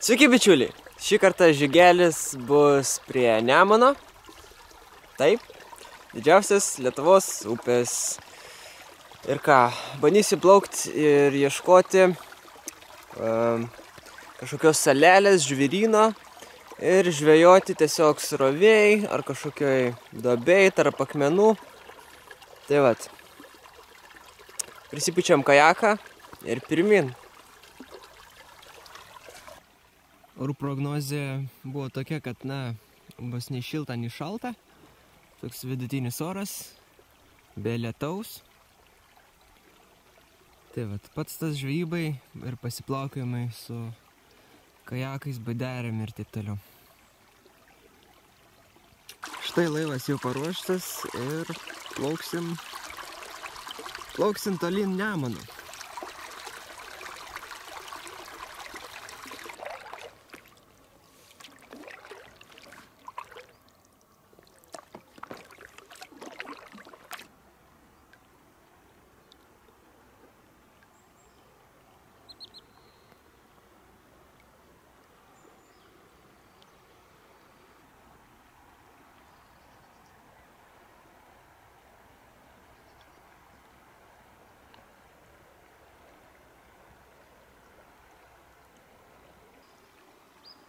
Sveiki bičiuliai, šį kartą žygelis bus prie Nemono. Taip, didžiausias Lietuvos upės. Ir ką, bandysiu plaukti ir ieškoti um, kažkokios salelės, žviryno ir žvejoti tiesiog sroviai ar kažkokioj dobei tarp akmenų. Tai vat. Prisipučiam kajaką ir pirmin. Orų prognozija buvo tokia, kad, na, bus nei šilta, nei šalta. Toks vidutinis oras, be lietaus. Tai vat, pats tas žvejybai ir pasiplaukiamai su kajakais, baderėm ir taip toliau. Štai laivas jau paruoštas ir plauksim, plauksim tolyn Nemanu.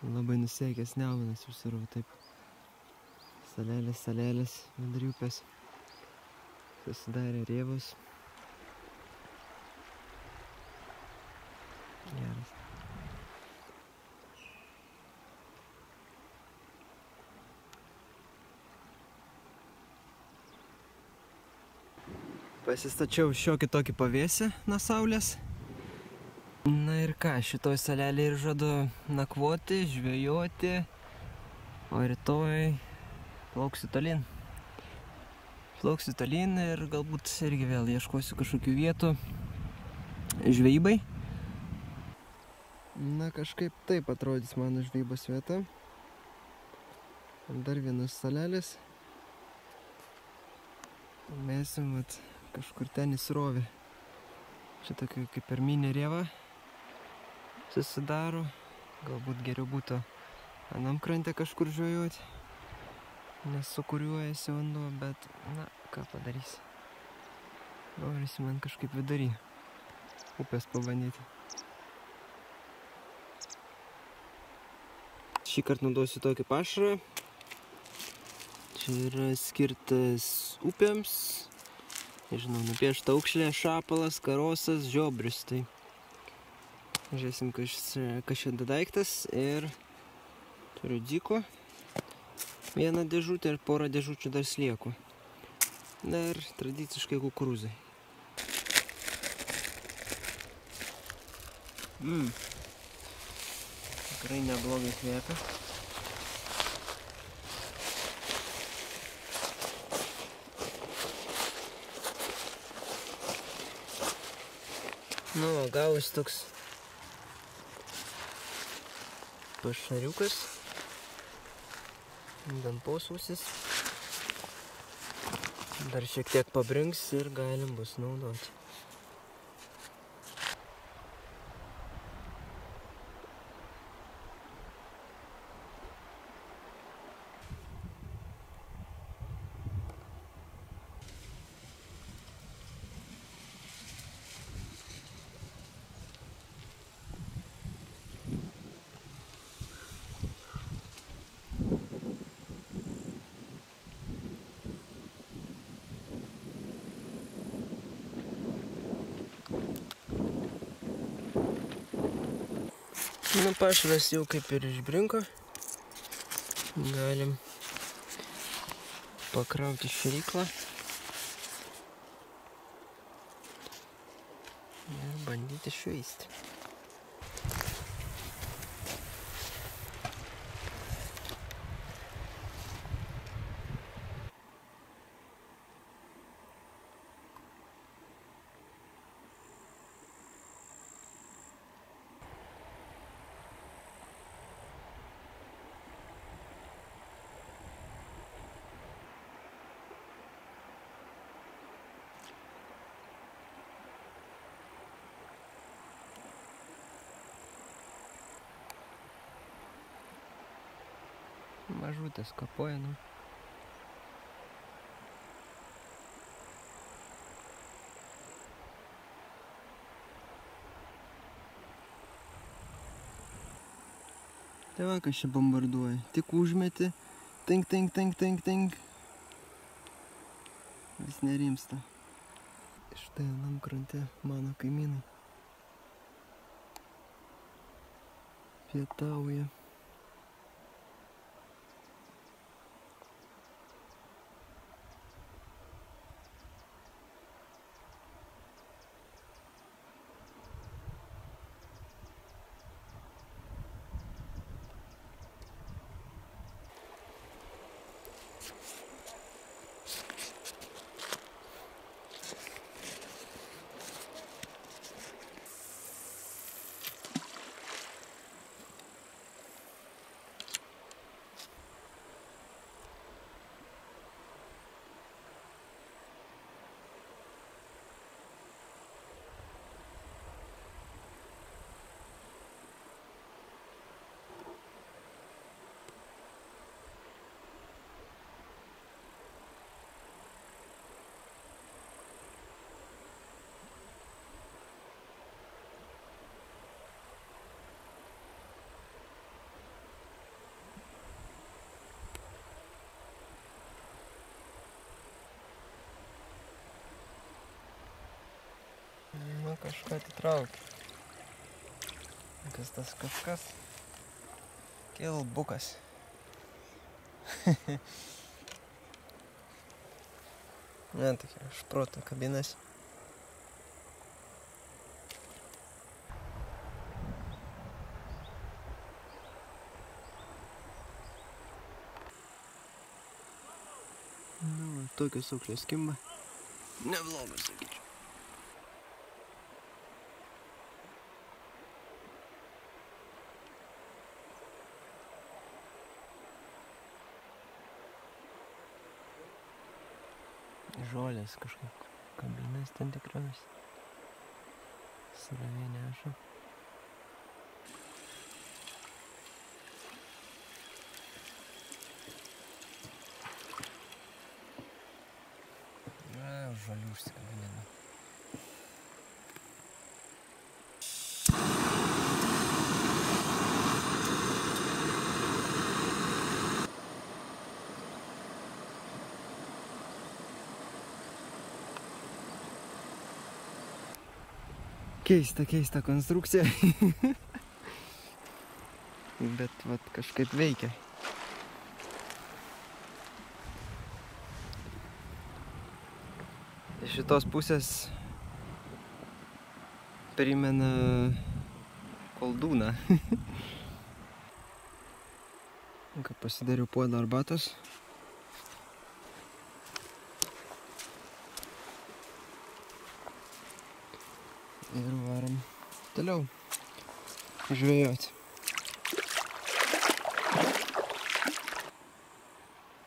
Labai nusiekęs nemonas visur taip. Salelės, salelės, vidury upės. Susidarė rėvos. Geras. Pasistačiau šiokį tokį pavėsį nuo saulės. Na ir ką, šitoj salelėje ir žadu nakvoti, žvejoti, o rytoj plauksiu tolin. Plauksiu tolin ir galbūt irgi vėl ieškosiu kažkokių vietų žvejybai. Na kažkaip taip atrodys mano žvejybos vieta. Dar vienas salelės. Mesim vat, kažkur ten įsrovė. Čia tokia kaip per minė rėva susidaro. Galbūt geriau būtų anam krante kažkur žvejoti, nes sukuriuojasi vanduo, bet, na, ką padarysi. Norisi man kažkaip vidury upės pabandyti. Šį kartą naudosiu tokį pašarą. Čia yra skirtas upėms. Nežinau, nupiešta aukšlė, šapalas, karosas, žiobris. Tai Žiūrėsim, kas, kas šiandien daiktas ir turiu dziko. Vieną dėžutę ir porą dėžučių dar slieku. Na ir tradiciškai kukurūzai. Mm. Tikrai neblogai kvepia. Nu, o gavosi toks pašariukas, damposausis. Dar šiek tiek pabrinks ir galim bus naudoti. Nu, pašaras jau kaip ir išbrinko. Galim pakrauti šriklą. Mažutės kapoja, nu. Tai va, kas čia bombarduoja. Tik užmeti, tink, tink, tink, tink, tink. Vis nerimsta. Štai anam krante mano kaimynai. Pietauja. Nu, kažką atitraukia. Kas tas kažkas? Kilbukas. ne, tokia šproto kabinas. Nu, va, tokios auklės kimba. Neblogas, sakyčiau. Žolės kažkaip kabinės ten tikriausiai. Srovė neša. Keista, keista konstrukcija. Bet vat kažkaip veikia. Iš šitos pusės primena koldūną. Ką pasidariau puodą arbatos. Ir varom toliau žvejoti.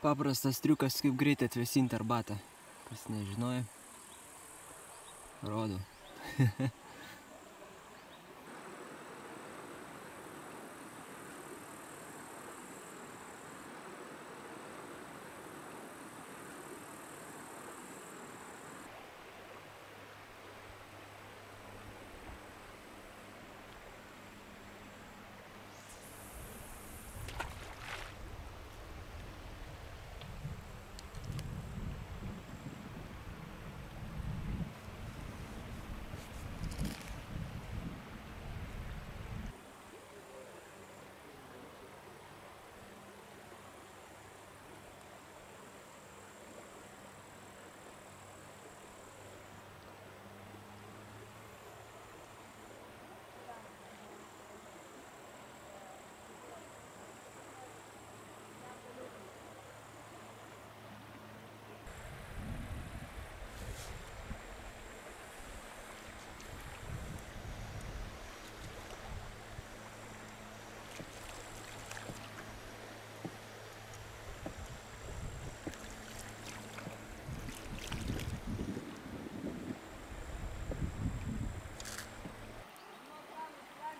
Paprastas triukas, kaip greitai atvesinti arbatą. Kas nežinojo, rodo.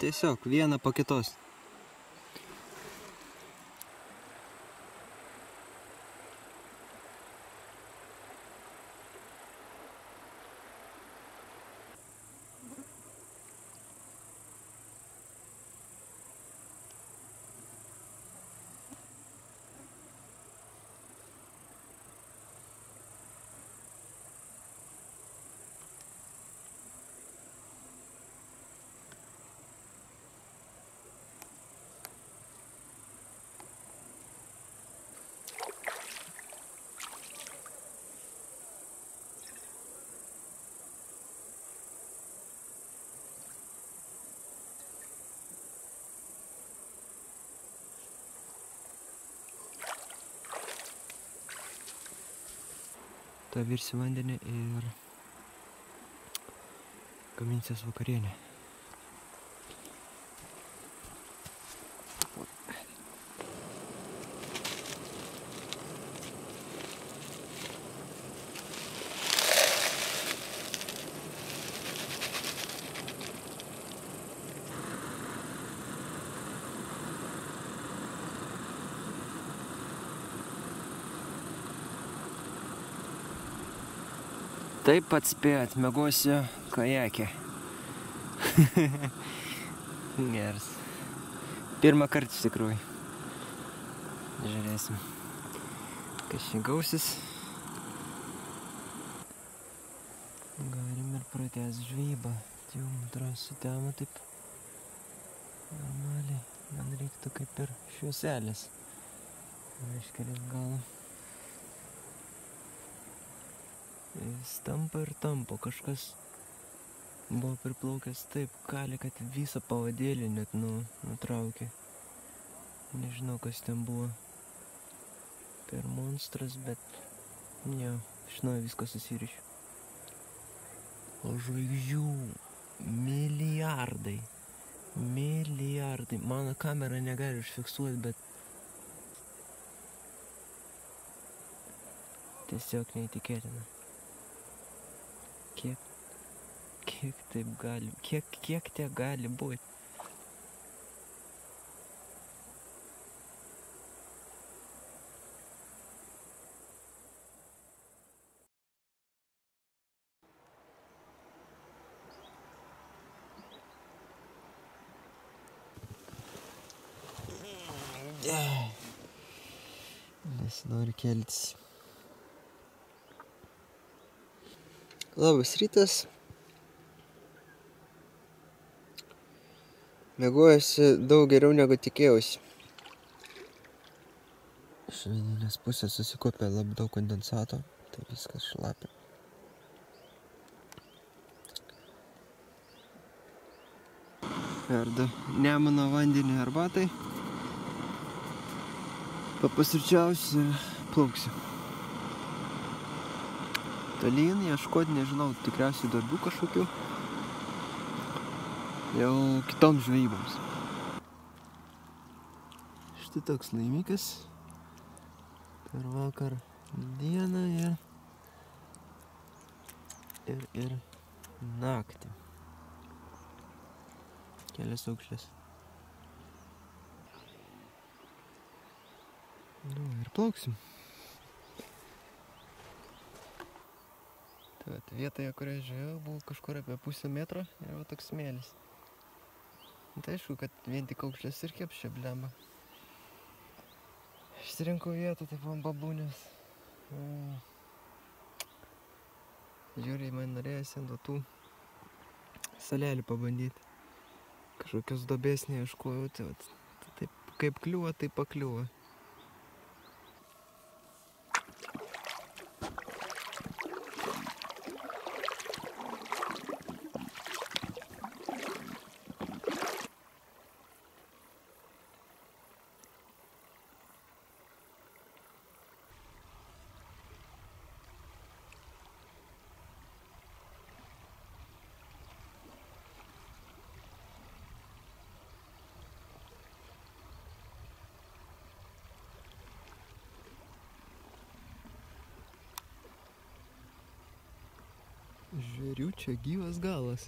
Tiesiog vieną po kitos. Tą virsi vandenį ir gaminsies vakarienę. Taip pat spėjat, mėgosiu kajakė. Geras. Pirmą kartą iš tikrųjų. Žiūrėsim, kas čia gausis. Galim ir pratęs žvejybą. Jau drąsiu temą taip normaliai. Man reiktų kaip ir švieselės. Aiškiai gal. Jis tampa ir tampo. Kažkas buvo priplaukęs taip kali, kad visą pavadėlį net nu, nutraukė. Nežinau, kas ten buvo per monstras, bet ne, iš naujo viską susirišiu. O žvaigždžių milijardai. Milijardai. Mano kamera negali užfiksuoti, bet tiesiog neįtikėtina. Kiek, kiek taip gali, kiek, kiek tie gali būti. Nesinori keltis. Labas rytas. Mėgojasi daug geriau negu tikėjausi. Iš vieninės pusės susikopė labai daug kondensato, tai viskas šlapia. Verda nemuno vandenį arbatai. Papusryčiausiu ir plauksiu. Tolyn ieškoti, nežinau, tikriausiai darbių kažkokių. Jau kitoms žvejyboms. Štai toks laimikas. Per vakar dieną ir, ir, ir naktį. Kelias aukšlės. Nu, ir plauksim. Tai vat, vietoje, kurioje žiūrėjau, buvo kažkur apie pusę metro ir va toks smėlis. Tai aišku, kad vien tik aukšlės ir čia blemba. Išsirinkau vietą, taip ant babūnės. Žiūrėjai, man norėjosi ant tų salelį pabandyti. Kažkokios dobės neieškojau, tai vat, taip kaip kliuva, taip pakliuva. Žvėrių čia gyvas galas.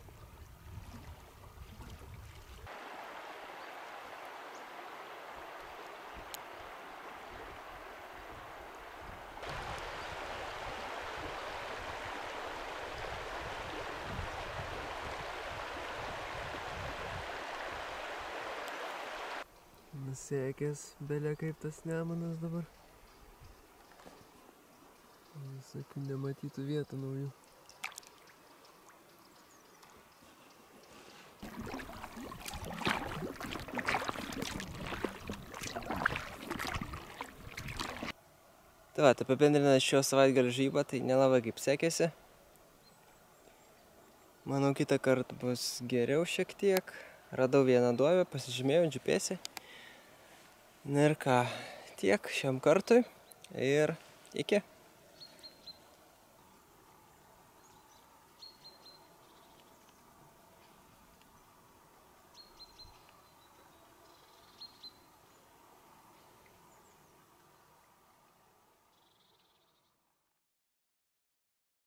Nusekęs belia kaip tas nemunas dabar. Visokių nematytų vietų naujų. Va, apibendrinant šio savaitgalio žybą, tai nelabai kaip sekėsi. Manau, kitą kartą bus geriau šiek tiek. Radau vieną duobę, pasižymėjau džipėsi. Na ir ką, tiek šiam kartui ir iki.